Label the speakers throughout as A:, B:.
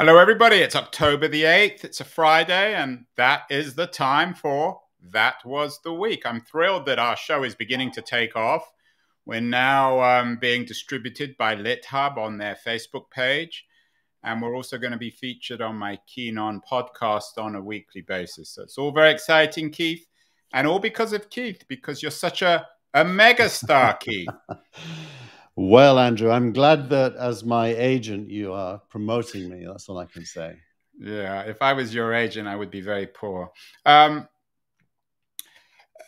A: Hello, everybody. It's October the 8th. It's a Friday, and that is the time for That Was the Week. I'm thrilled that our show is beginning to take off. We're now um, being distributed by LitHub on their Facebook page, and we're also going to be featured on my Keen On podcast on a weekly basis. So it's all very exciting, Keith, and all because of Keith, because you're such a, a mega star, Keith.
B: Well, Andrew, I'm glad that as my agent, you are promoting me. That's all I can say.
A: Yeah, if I was your agent, I would be very poor. Um,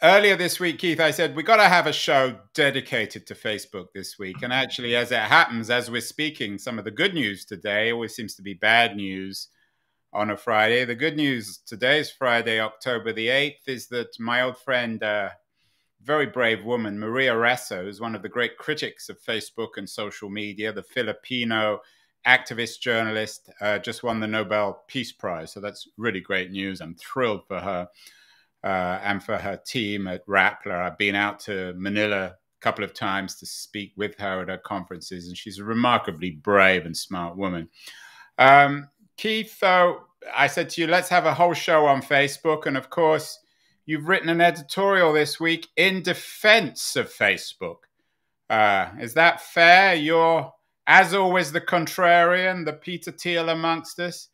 A: earlier this week, Keith, I said we've got to have a show dedicated to Facebook this week. And actually, as it happens, as we're speaking, some of the good news today always seems to be bad news on a Friday. The good news today is Friday, October the 8th, is that my old friend uh, very brave woman, Maria Ressa, who's one of the great critics of Facebook and social media, the Filipino activist journalist, uh, just won the Nobel Peace Prize. So that's really great news. I'm thrilled for her uh, and for her team at Rappler. I've been out to Manila a couple of times to speak with her at her conferences, and she's a remarkably brave and smart woman. Um, Keith, I said to you, let's have a whole show on Facebook. And of course, you've written an editorial this week in defense of Facebook. Uh, is that fair? You're, as always, the contrarian, the Peter Thiel amongst us.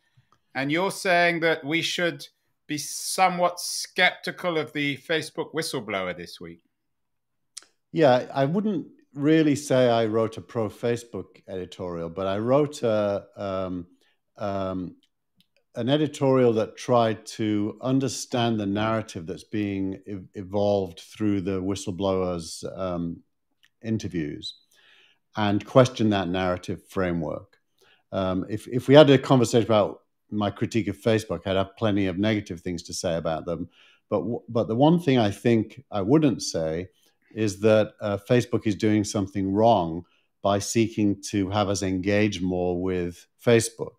A: And you're saying that we should be somewhat skeptical of the Facebook whistleblower this week.
B: Yeah, I wouldn't really say I wrote a pro Facebook editorial, but I wrote a, um, um, an editorial that tried to understand the narrative that's being evolved through the whistleblowers' um, interviews and question that narrative framework. Um, if, if we had a conversation about my critique of Facebook, I'd have plenty of negative things to say about them. But, but the one thing I think I wouldn't say is that uh, Facebook is doing something wrong by seeking to have us engage more with Facebook.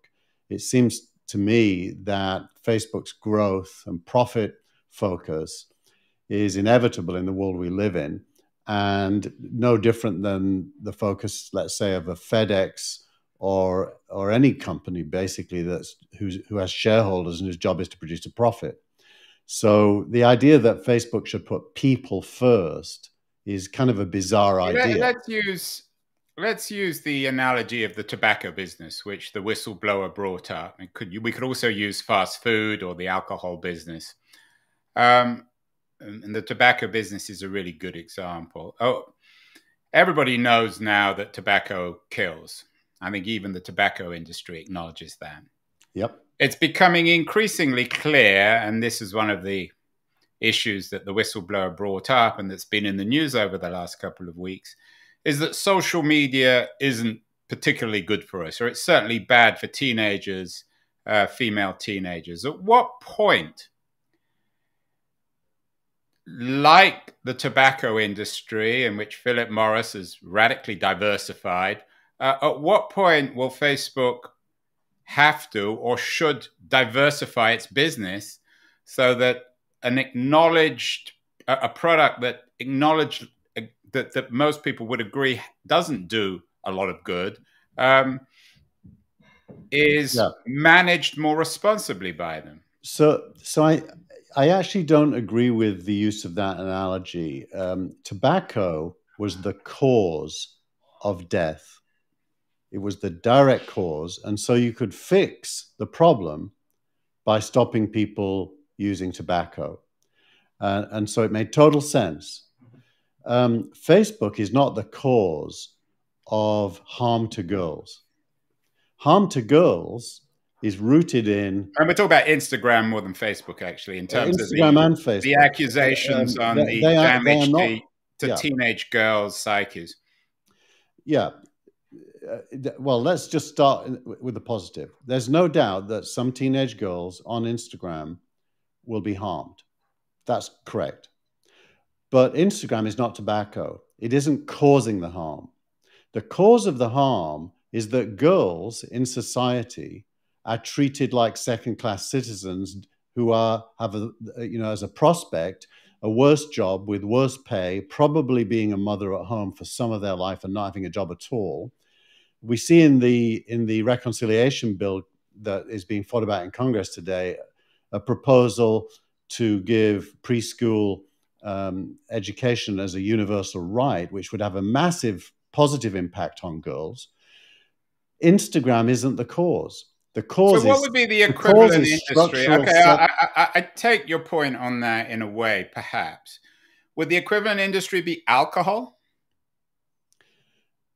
B: It seems to me that Facebook's growth and profit focus is inevitable in the world we live in and no different than the focus, let's say, of a FedEx or or any company basically that's who's, who has shareholders and whose job is to produce a profit. So the idea that Facebook should put people first is kind of a bizarre idea.
A: Let's use Let's use the analogy of the tobacco business, which the whistleblower brought up. Could, we could also use fast food or the alcohol business. Um, and the tobacco business is a really good example. Oh, everybody knows now that tobacco kills. I think even the tobacco industry acknowledges that.
B: Yep.
A: It's becoming increasingly clear, and this is one of the issues that the whistleblower brought up and that's been in the news over the last couple of weeks is that social media isn't particularly good for us, or it's certainly bad for teenagers, uh, female teenagers. At what point, like the tobacco industry, in which Philip Morris has radically diversified, uh, at what point will Facebook have to or should diversify its business so that an acknowledged a, a product that acknowledged that, that most people would agree doesn't do a lot of good um, is yeah. managed more responsibly by them.
B: So, so I, I actually don't agree with the use of that analogy. Um, tobacco was the cause of death. It was the direct cause, and so you could fix the problem by stopping people using tobacco. Uh, and so it made total sense um, Facebook is not the cause of harm to girls. Harm to girls is rooted in.
A: And we're talking about Instagram more than Facebook, actually, in terms
B: Instagram
A: of the,
B: and Facebook.
A: the accusations um, on they, the they damage are, not, to, to yeah. teenage girls' psyches.
B: Yeah. Uh, well, let's just start with the positive. There's no doubt that some teenage girls on Instagram will be harmed. That's correct. But Instagram is not tobacco. It isn't causing the harm. The cause of the harm is that girls in society are treated like second class citizens who are have a, you know as a prospect a worse job with worse pay probably being a mother at home for some of their life and not having a job at all we see in the in the reconciliation bill that is being fought about in Congress today, a proposal to give preschool um, education as a universal right, which would have a massive positive impact on girls. Instagram isn't the cause. The cause.
A: So, what would be the equivalent the industry? Okay, I, I, I take your point on that in a way, perhaps. Would the equivalent industry be alcohol?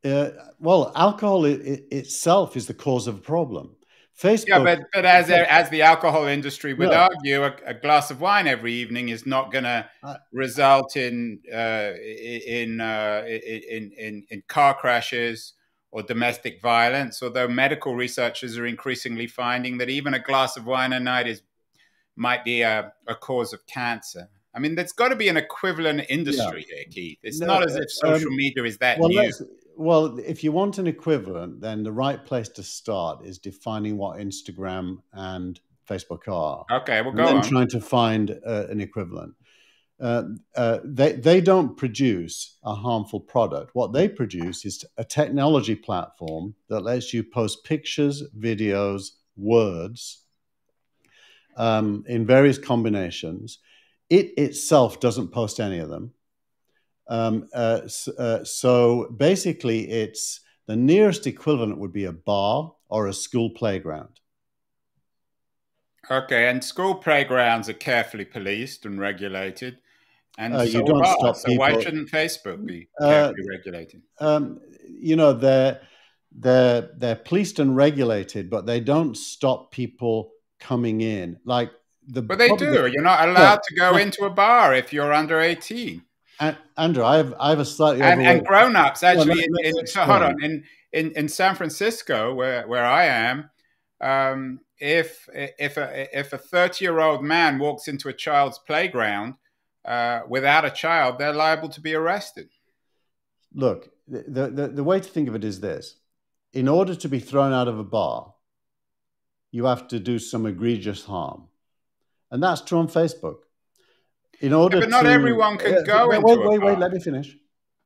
B: Uh, well, alcohol it, it itself is the cause of a problem.
A: Facebook. Yeah, but, but as as the alcohol industry would argue, a, a, glass of wine every evening is not going to result in, uh, in, uh, in in in car crashes or domestic violence. Although medical researchers are increasingly finding that even a glass of wine a night is might be a, a cause of cancer. I mean, there's got to be an equivalent industry yeah. here, Keith. It's no, not as if uh, social um, media is that
B: well,
A: new.
B: Well, if you want an equivalent, then the right place to start is defining what Instagram and Facebook are.
A: Okay, we'll go
B: and
A: on.
B: trying to find uh, an equivalent. Uh, uh, they, they don't produce a harmful product. What they produce is a technology platform that lets you post pictures, videos, words um, in various combinations. It itself doesn't post any of them. Um, uh, uh, so basically, it's the nearest equivalent would be a bar or a school playground.
A: Okay, and school playgrounds are carefully policed and regulated, and
B: uh, so you don't stop
A: so why shouldn't Facebook be uh, carefully regulated?
B: Um, you know, they're they're they're policed and regulated, but they don't stop people coming in. Like the
A: but they do. You're not allowed to go into a bar if you're under
B: Andrew, I have I have a slightly
A: and, and grown ups actually. Well, in, in, so hold on in, in in San Francisco, where where I am, um, if if a if a thirty year old man walks into a child's playground uh, without a child, they're liable to be arrested.
B: Look, the, the the way to think of it is this: in order to be thrown out of a bar, you have to do some egregious harm, and that's true on Facebook. In order,
A: yeah, but not
B: to,
A: everyone can uh, go
B: wait. Wait, wait, wait. Let me finish.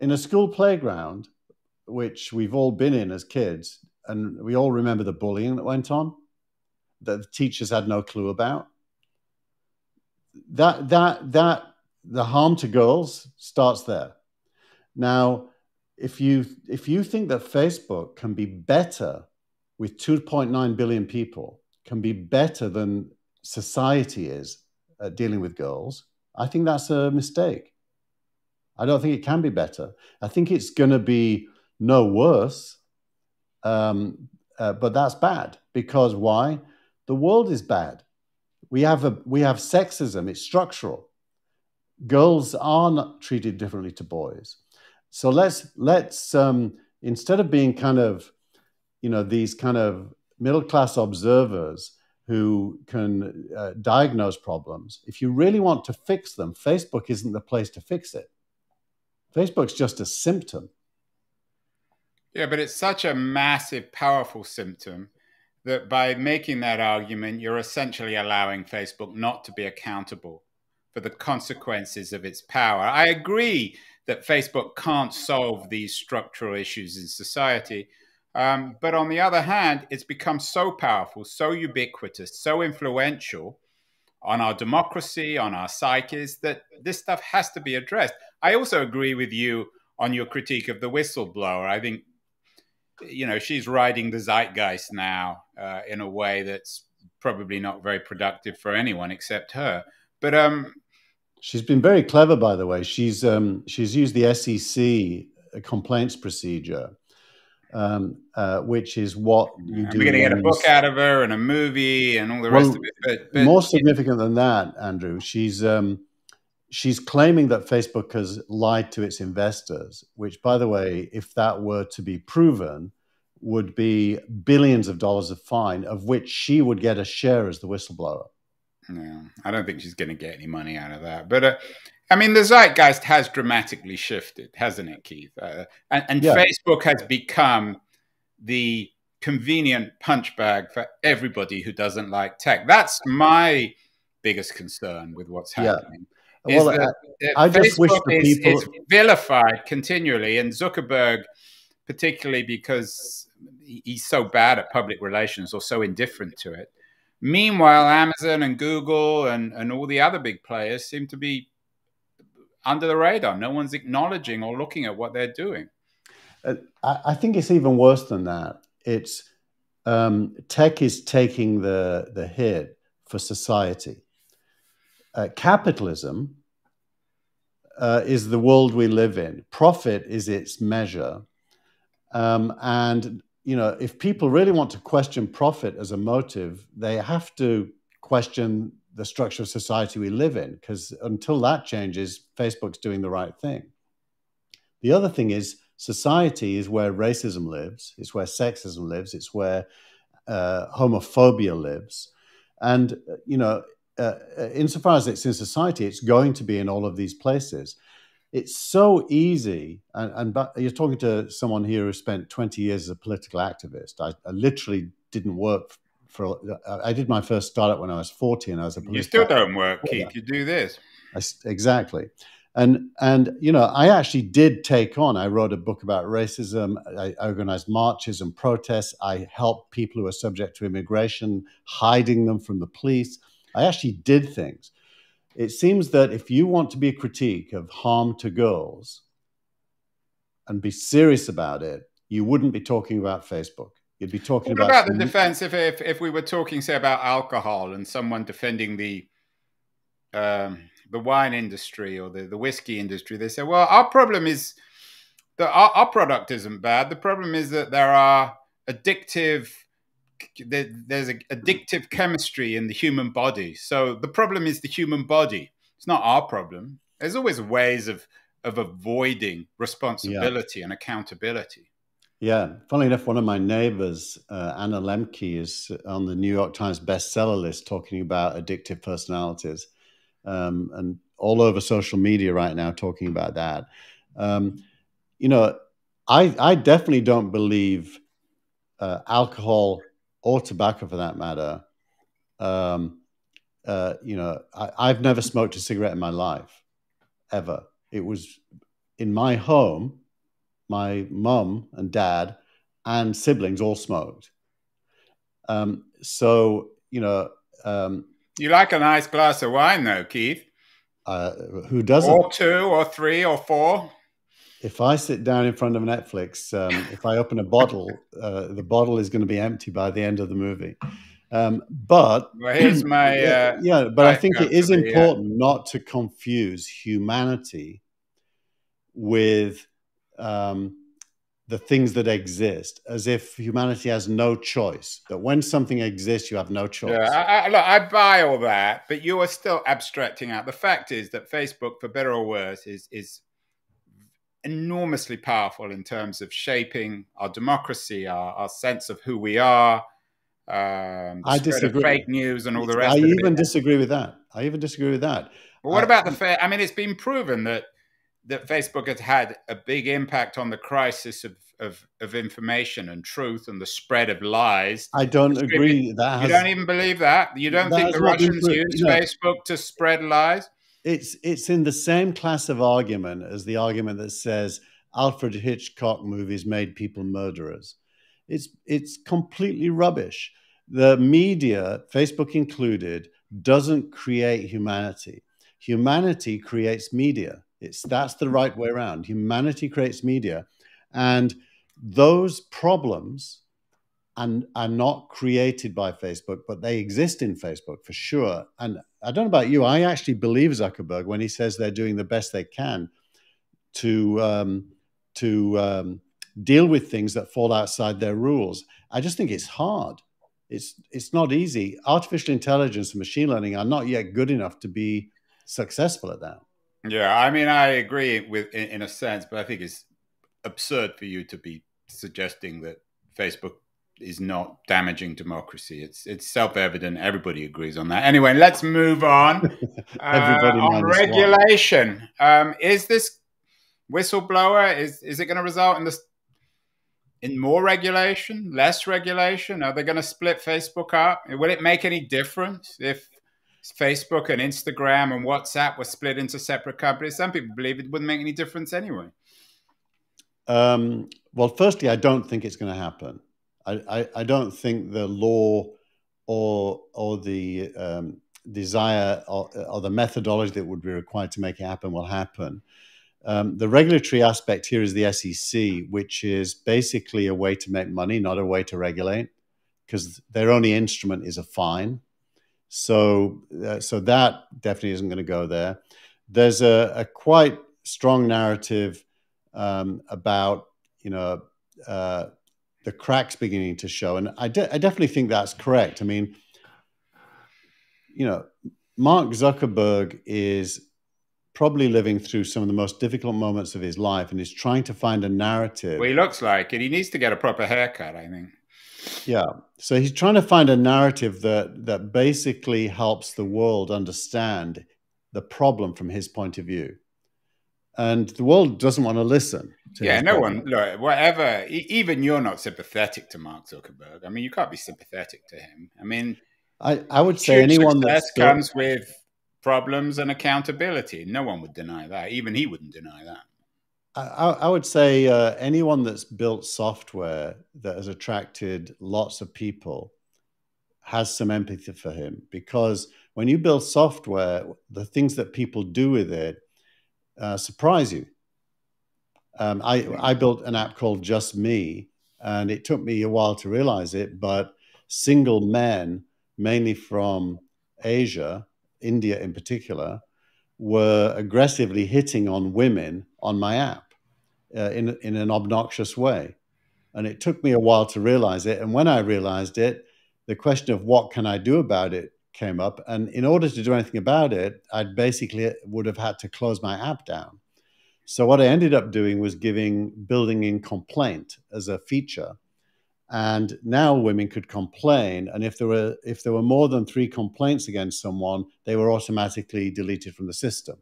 B: In a school playground, which we've all been in as kids, and we all remember the bullying that went on, that the teachers had no clue about. That that that the harm to girls starts there. Now, if you if you think that Facebook can be better with 2.9 billion people, can be better than society is at dealing with girls, I think that's a mistake. I don't think it can be better. I think it's going to be no worse, um, uh, but that's bad because why? The world is bad. We have a we have sexism. It's structural. Girls are not treated differently to boys. So let's let's um, instead of being kind of, you know, these kind of middle class observers who can uh, diagnose problems. If you really want to fix them, Facebook isn't the place to fix it. Facebook's just a symptom.
A: Yeah, but it's such a massive, powerful symptom that by making that argument, you're essentially allowing Facebook not to be accountable for the consequences of its power. I agree that Facebook can't solve these structural issues in society um, but on the other hand, it's become so powerful, so ubiquitous, so influential on our democracy, on our psyches, that this stuff has to be addressed. I also agree with you on your critique of the whistleblower. I think, you know, she's riding the zeitgeist now uh, in a way that's probably not very productive for anyone except her. But um,
B: she's been very clever, by the way. She's um, she's used the SEC complaints procedure um, uh, which is what you
A: do. We're going to get a book out of her and a movie and all the well, rest of it.
B: But, but more significant than that, Andrew, she's um, she's claiming that Facebook has lied to its investors. Which, by the way, if that were to be proven, would be billions of dollars of fine, of which she would get a share as the whistleblower.
A: Yeah, I don't think she's going to get any money out of that. But uh, I mean, the zeitgeist has dramatically shifted, hasn't it, Keith? Uh, and, and yeah. Facebook has become the convenient punch bag for everybody who doesn't like tech. That's my biggest concern with what's happening.
B: Yeah. Well, I, I just wish the
A: is,
B: people
A: is vilified continually, and Zuckerberg, particularly because he's so bad at public relations or so indifferent to it. Meanwhile, Amazon and Google and, and all the other big players seem to be under the radar. No one's acknowledging or looking at what they're doing.
B: Uh, I, think it's even worse than that. It's um, tech is taking the the hit for society. Uh, capitalism uh, is the world we live in. Profit is its measure, um, and you know if people really want to question profit as a motive, they have to question the structure of society we live in. Because until that changes, Facebook's doing the right thing. The other thing is society is where racism lives, it's where sexism lives, it's where uh, homophobia lives. And, you know, uh, uh, insofar as it's in society, it's going to be in all of these places. It's so easy, and, and but you're talking to someone here who spent 20 years as a political activist. I, I literally didn't work for. I did my first startup when I was 40, and I was a.
A: You still don't work, Keith. You do this.
B: I, exactly and and you know i actually did take on i wrote a book about racism i organized marches and protests i helped people who are subject to immigration hiding them from the police i actually did things it seems that if you want to be a critique of harm to girls and be serious about it you wouldn't be talking about facebook you'd be talking
A: what
B: about,
A: about the defense if, if if we were talking say about alcohol and someone defending the um the wine industry or the, the whiskey industry, they say, well, our problem is that our, our product isn't bad. The problem is that there are addictive there's an addictive chemistry in the human body. So the problem is the human body. It's not our problem. There's always ways of of avoiding responsibility yeah. and accountability.
B: Yeah, funnily enough, one of my neighbors, uh, Anna Lembke, is on the New York Times bestseller list talking about addictive personalities um, and all over social media right now talking about that. Um, you know, I, I definitely don't believe uh, alcohol or tobacco, for that matter. Um, uh, you know, I, have never smoked a cigarette in my life, ever. It was in my home. My mum and dad and siblings all smoked. Um, so you know, um,
A: you like a nice glass of wine, though, Keith.
B: Uh, who doesn't?
A: Or two, or three, or four.
B: If I sit down in front of Netflix, um, if I open a bottle, uh, the bottle is going to be empty by the end of the movie. Um, but
A: well, here's my uh,
B: yeah. But I think it is important not to confuse humanity with um, the things that exist as if humanity has no choice that when something exists you have no choice
A: yeah I, I, look, I buy all that but you are still abstracting out the fact is that facebook for better or worse is is enormously powerful in terms of shaping our democracy our, our sense of who we are um, I disagree. fake news and all the rest.
B: I even disagree with that. I even disagree with that.
A: But what about the fair? I mean, it's been proven that that Facebook has had a big impact on the crisis of, of, of information and truth and the spread of lies.
B: I don't agree. That
A: has, you don't even believe that. You don't think the Russians used no. Facebook to spread lies?
B: It's it's in the same class of argument as the argument that says Alfred Hitchcock movies made people murderers. It's it's completely rubbish. The media, Facebook included, doesn't create humanity. Humanity creates media it's that's the right way around. Humanity creates media, and those problems and are not created by Facebook, but they exist in Facebook for sure. And I don't know about you, I actually believe Zuckerberg when he says they're doing the best they can to um, to um, deal with things that fall outside their rules. I just think it's hard. It's it's not easy. Artificial intelligence and machine learning are not yet good enough to be successful at that.
A: Yeah, I mean, I agree with in, in, a sense, but I think it's absurd for you to be suggesting that Facebook is not damaging democracy. It's it's self evident. Everybody agrees on that. Anyway, let's move on. Everybody uh, on regulation. Um, is this whistleblower is is it going to result in this in more regulation, less regulation? Are they going to split Facebook up? Will it make any difference if Facebook and Instagram and WhatsApp were split into separate companies. Some people believe it wouldn't make any difference anyway.
B: Um, well, firstly, I don't think it's going to happen. I, I, I don't think the law or or the um, desire or, or, the methodology that would be required to make it happen will happen. Um, the regulatory aspect here is the SEC, which is basically a way to make money, not a way to regulate, because their only instrument is a fine. So, uh, so that definitely isn't going to go there. There's a, a quite strong narrative um, about you know uh, the cracks beginning to show, and I, de- I definitely think that's correct. I mean, you know, Mark Zuckerberg is probably living through some of the most difficult moments of his life and is trying to find a narrative.
A: Well, he looks like it. He needs to get a proper haircut, I think.
B: Yeah. So he's trying to find a narrative that that basically helps the world understand the problem from his point of view. And the world doesn't want to listen. To
A: yeah, no problem. one, look, whatever, even you're not sympathetic to Mark Zuckerberg. I mean, you can't be sympathetic to him. I mean,
B: I, I would say anyone that
A: comes with problems and accountability. No one would deny that. Even he wouldn't deny that.
B: I, I would say uh, anyone that's built software that has attracted lots of people has some empathy for him because when you build software, the things that people do with it uh, surprise you. Um, I, I built an app called Just Me, and it took me a while to realize it, but single men, mainly from Asia, India in particular, were aggressively hitting on women on my app uh, in, in an obnoxious way. And it took me a while to realize it. And when I realized it, the question of what can I do about it came up. And in order to do anything about it, I basically would have had to close my app down. So what I ended up doing was giving building in complaint as a feature and now women could complain and if there were if there were more than three complaints against someone they were automatically deleted from the system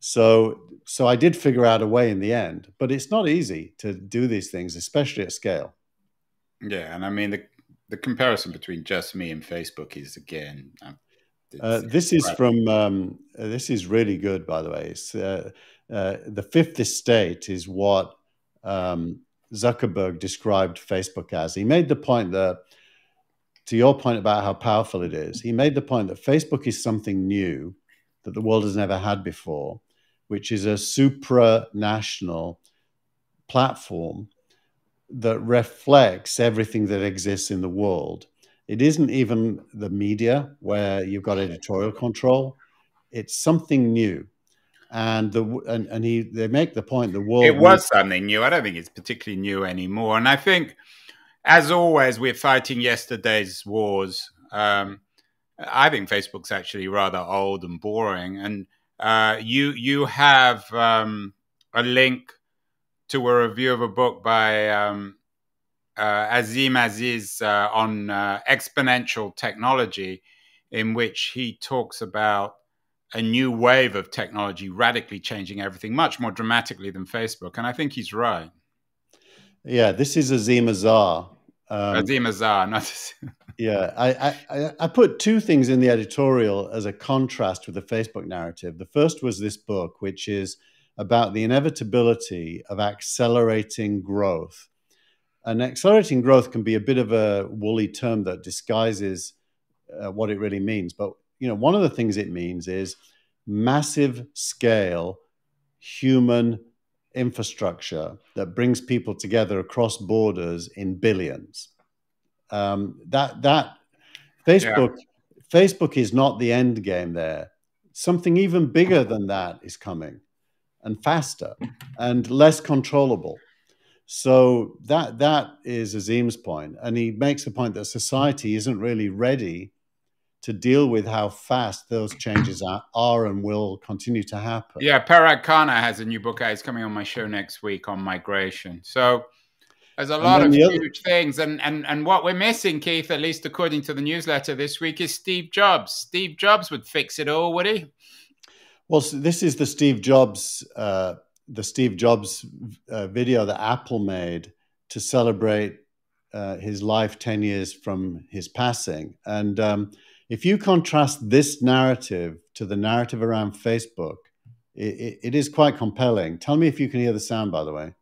B: so so i did figure out a way in the end but it's not easy to do these things especially at scale.
A: Yeah and i mean the the comparison between just me and facebook is again
B: um, uh, this is from um, uh, this is really good by the way. Uh, uh, the fifth estate is what um, Zuckerberg described Facebook as. He made the point that, to your point about how powerful it is, he made the point that Facebook is something new that the world has never had before, which is a supranational platform that reflects everything that exists in the world. It isn't even the media where you've got editorial control. It's something new. And the and, and he they make the point the world
A: it was something new. I don't think it's particularly new anymore. And i think as always we're fighting yesterday's wars. Um, i think facebook's actually rather old and boring. And uh, you you have um, a link to a review of a book by um, uh, Azim Aziz uh, on uh, exponential technology, in which he talks about a new wave of technology radically changing everything much more dramatically than Facebook. And I think he's right.
B: Yeah, this is Azeem Azhar.
A: Um, Azeem Azhar, not.
B: yeah, I, I, I put two things in the editorial as a contrast with the Facebook narrative. The first was this book, which is about the inevitability of accelerating growth. And accelerating growth can be a bit of a woolly term that disguises uh, what it really means. But you know, one of the things it means is massive scale human infrastructure that brings people together across borders in billions. Um, that that Facebook yeah. Facebook is not the end game there. Something even bigger than that is coming, and faster and less controllable. So that that is Azeem's point, and he makes the point that society isn't really ready to deal with how fast those changes are, are and will continue to happen.
A: Yeah, Parag Khanna has a new book out. It's coming on my show next week on migration. So there's a lot of huge other... things. And, and, and what we're missing, Keith, at least according to the newsletter this week, is Steve Jobs. Steve Jobs would fix it all, would he?
B: Well, so this is the Steve Jobs, uh, the Steve Jobs uh, video that Apple made to celebrate uh, his life 10 years from his passing. And um, if you contrast this narrative to the narrative around Facebook, it, it is quite compelling. Tell me if you can hear the sound, by the way.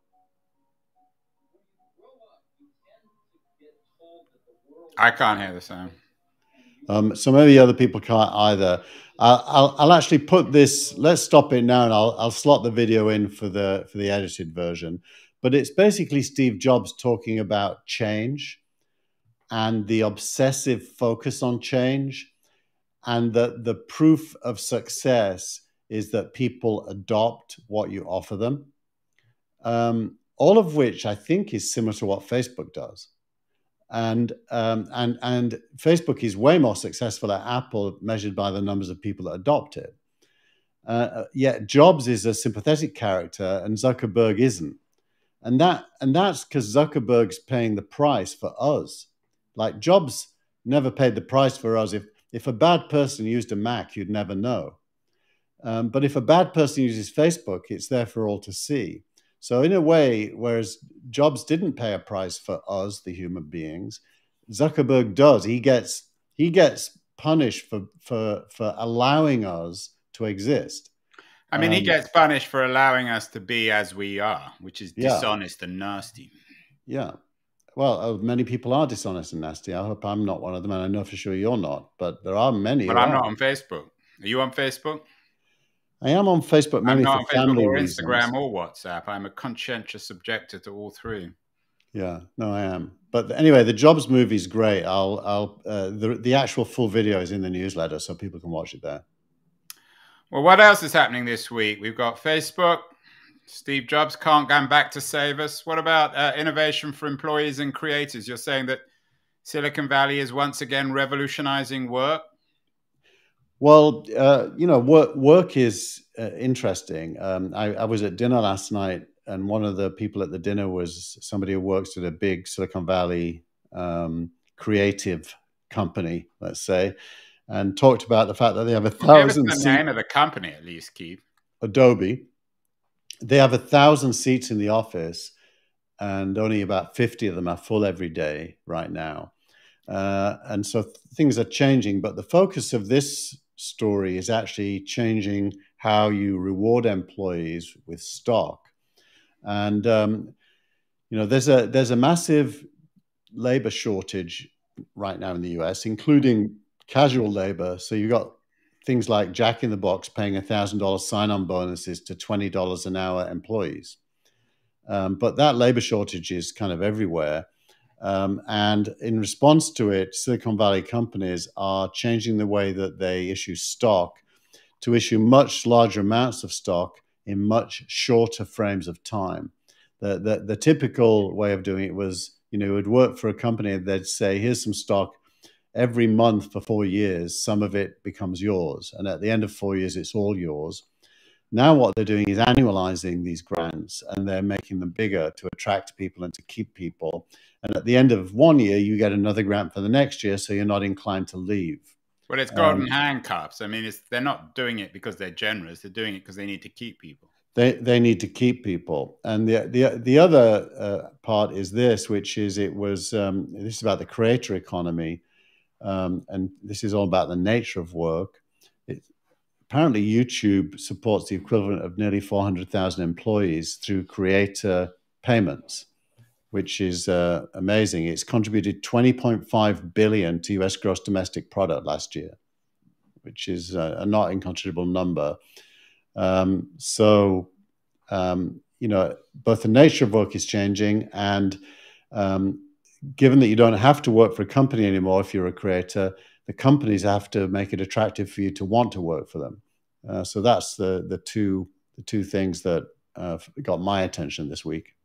A: I can't hear the sound.
B: Um, so maybe other people can't either. Uh, I'll, I'll actually put this. Let's stop it now, and I'll, I'll slot the video in for the for the edited version. But it's basically Steve Jobs talking about change and the obsessive focus on change, and that the proof of success is that people adopt what you offer them. Um, all of which I think is similar to what Facebook does. And, um, and, and Facebook is way more successful at Apple measured by the numbers of people that adopt it. Uh, yet Jobs is a sympathetic character and Zuckerberg isn't. And, that, and that's because Zuckerberg's paying the price for us. Like Jobs never paid the price for us. If, if a bad person used a Mac, you'd never know. Um, but if a bad person uses Facebook, it's there for all to see. So in a way, whereas Jobs didn't pay a price for us, the human beings, Zuckerberg does. He gets he gets punished for for for allowing us to exist.
A: I mean, um, he gets punished for allowing us to be as we are, which is dishonest and nasty.
B: Yeah. Well, uh, many people are dishonest and nasty. I hope I'm not one of them, and I know for sure you're not. But there are many.
A: But I'm are. not on Facebook. Are you on Facebook?
B: I am on Facebook mainly
A: I'm
B: not for on
A: Facebook
B: family
A: or
B: reasons.
A: Instagram or WhatsApp. I'm a conscientious objector to all three.
B: Yeah, no, I am. But anyway, the Jobs movie is great. I'll, I'll, uh, the the actual full video is in the newsletter, so people can watch it there.
A: Well, what else is happening this week? We've got Facebook. Steve Jobs can't come back to save us. What about uh, innovation for employees and creators? You're saying that Silicon Valley is once again revolutionizing work.
B: Well, uh, you know, work work is uh, interesting. Um, I, I, was at dinner last night, and one of the people at the dinner was somebody who works at a big Silicon Valley um, creative company, let's say, and talked about the fact that they have a thousand.
A: Give us the name of the company, at least, Keith.
B: Adobe. They have a thousand seats in the office, and only about fifty of them are full every day right now. Uh, and so th- things are changing, but the focus of this story is actually changing how you reward employees with stock. And um, you know, there's a there's a massive labor shortage right now in the U.S., including casual labor. So you've got things like Jack in the Box paying thousand dollars sign-on bonuses to twenty dollars an hour employees. Um, but that labor shortage is kind of everywhere. Um, and in response to it, Silicon Valley companies are changing the way that they issue stock to issue much larger amounts of stock in much shorter frames of time. The, the, the typical way of doing it was, you know, it would work for a company, they'd say, here's some stock every month for four years, some of it becomes yours. And at the end of four years, it's all yours. Now, what they're doing is annualizing these grants and they're making them bigger to attract people and to keep people. And at the end of one year, you get another grant for the next year, so you're not inclined to leave.
A: But it's golden um, handcuffs. I mean, they're not doing it because they're generous. They're doing it because they need to keep people.
B: They, they need to keep people. And the, the, the other uh, part is this, which is it was, um, this is about the creator economy. Um, and this is all about the nature of work. Apparently, YouTube supports the equivalent of nearly 400,000 employees through creator payments which is uh, amazing. It's contributed 20.5 billion to U.S. gross domestic product last year, which is a, a not inconsiderable number. Um, so, um, you know, both the nature of work is changing, and um, given that you don't have to work for a company anymore if you're a creator, the companies have to make it attractive for you to want to work for them. Uh, so that's the the two the two things that uh, got my attention this week.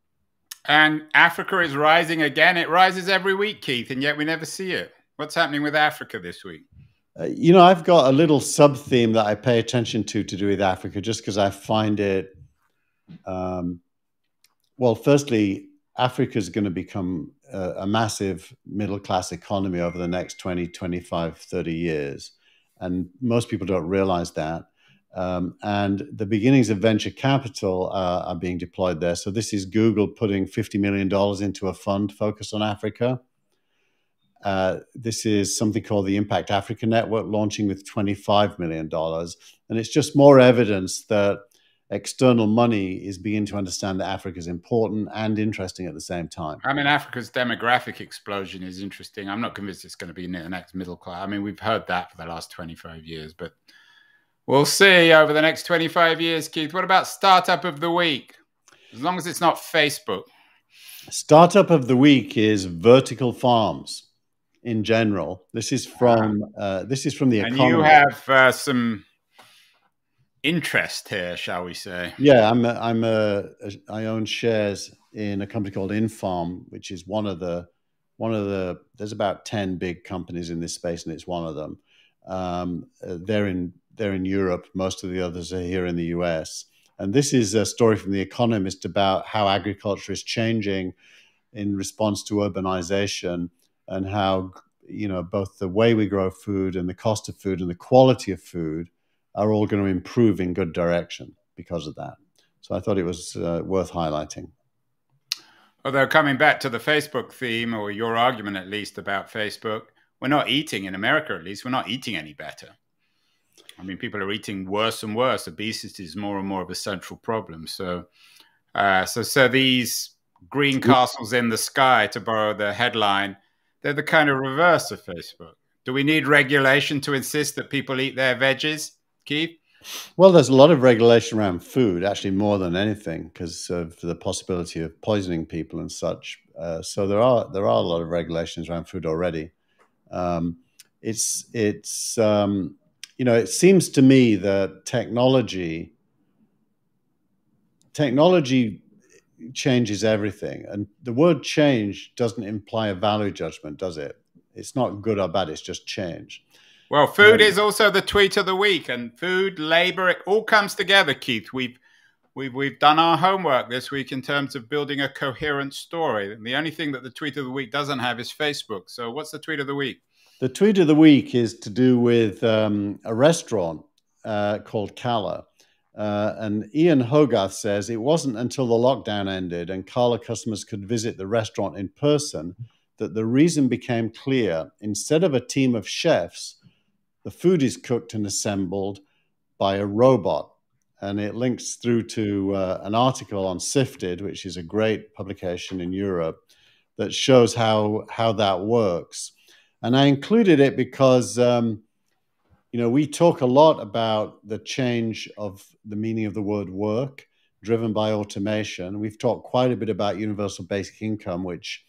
A: And Africa is rising again. It rises every week, Keith, and yet we never see it. What's happening with Africa this week?
B: Uh, you know, I've got a little sub theme that I pay attention to to do with Africa, just because I find it. Um, well, firstly, Africa is going to become a, a massive middle class economy over the next 20, 25, 30 years. And most people don't realize that. Um, and the beginnings of venture capital uh, are being deployed there. So this is Google putting $50 million into a fund focused on Africa. Uh, this is something called the Impact Africa Network launching with $25 million. And it's just more evidence that external money is beginning to understand that Africa is important and interesting at the same time.
A: I mean, Africa's demographic explosion is interesting. I'm not convinced it's going to be the next middle class. I mean, we've heard that for the last 25 years, but we'll see over the next 25 years, Keith. What about startup of the week? As long as it's not Facebook.
B: Startup of the week is vertical farms in general. This is from uh, this is from the
A: and you have uh, some interest here, shall we say?
B: Yeah, I'm a, I'm a, I own shares in a company called Infarm, which is one of the one of the there's about ten big companies in this space, and it's one of them. Um, uh, they're in they're in Europe. Most of the others are here in the US. And this is a story from The Economist about how agriculture is changing in response to urbanization and how you know both the way we grow food and the cost of food and the quality of food are all going to improve in good direction because of that. So I thought it was uh, worth highlighting.
A: Although coming back to the Facebook theme, or your argument at least about Facebook, we're not eating in America. At least we're not eating any better. I mean, people are eating worse and worse. Obesity is more and more of a central problem. So, uh, so, so these green castles in the sky, to borrow the headline, they're the kind of reverse of Facebook. Do we need regulation to insist that people eat their veggies, Keith?
B: Well, there's a lot of regulation around food, actually more than anything, because of the possibility of poisoning people and such. Uh, so there are there are a lot of regulations around food already. Um, it's it's um, you know, it seems to me that technology technology changes everything, and the word change doesn't imply a value judgment, does it? It's not good or bad; it's just change.
A: Well, food is also the tweet of the week, and food, labor, it all comes together. Keith, we've we've we've done our homework this week in terms of building a coherent story. And the only thing that the tweet of the week doesn't have is Facebook. So, what's the tweet of the week?
B: The tweet of the week is to do with um, a restaurant uh, called Cala. Uh, and Ian Hogarth says it wasn't until the lockdown ended and Cala customers could visit the restaurant in person that the reason became clear. Instead of a team of chefs, the food is cooked and assembled by a robot. And it links through to uh, an article on Sifted, which is a great publication in Europe that shows how, how that works. And I included it because, um, you know, we talk a lot about the change of the meaning of the word work driven by automation. We've talked quite a bit about universal basic income, which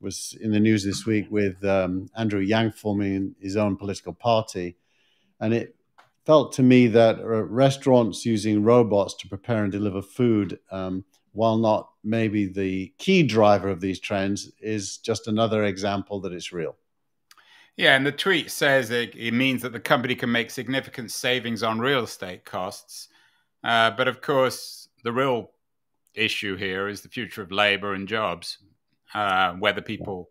B: was in the news this week with um, Andrew Yang forming his own political party. And it felt to me that uh, restaurants using robots to prepare and deliver food, um, while not maybe the key driver of these trends, is just another example that it's real.
A: Yeah, and the tweet says it, it, means that the company can make significant savings on real estate costs. Uh, but of course, the real issue here is the future of labor and jobs. Uh, whether people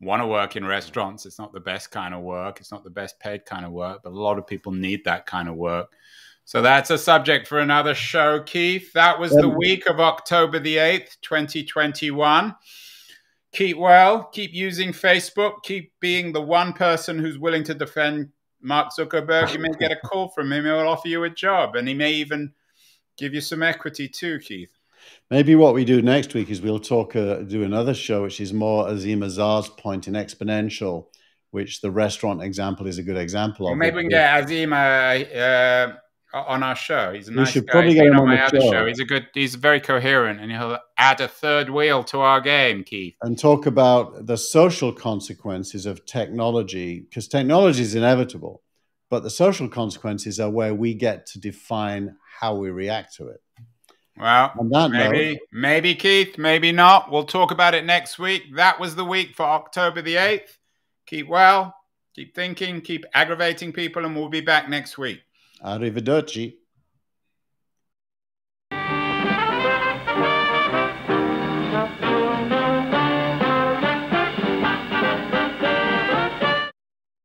A: want to work in restaurants, it's not the best kind of work, it's not the best paid kind of work, but a lot of people need that kind of work. So that's a subject for another show, Keith. That was the week of October the 8th, 2021 keep well, keep using Facebook, keep being the one person who's willing to defend Mark Zuckerberg. You may get a call from him, he'll offer you a job, and he may even give you some equity too, Keith.
B: Maybe what we do next week is we'll talk, uh, do another show, which is more Azeem Azhar's point in exponential, which the restaurant example is a good example well, of.
A: Maybe we can get Azeem uh, uh, on our show. He's a we should guy. Probably get him on, on my show. show. He's a good. He's very coherent, and he'll add a third wheel to our game, Keith.
B: And talk about the social consequences of technology, because technology is inevitable, but the social consequences are where we get to define how we react to it.
A: Well, maybe, note, maybe Keith, maybe not. We'll talk about it next week. That was the week for October the eighth. Keep well, keep thinking, keep aggravating people, and we'll be back next week.
B: Arrivederci.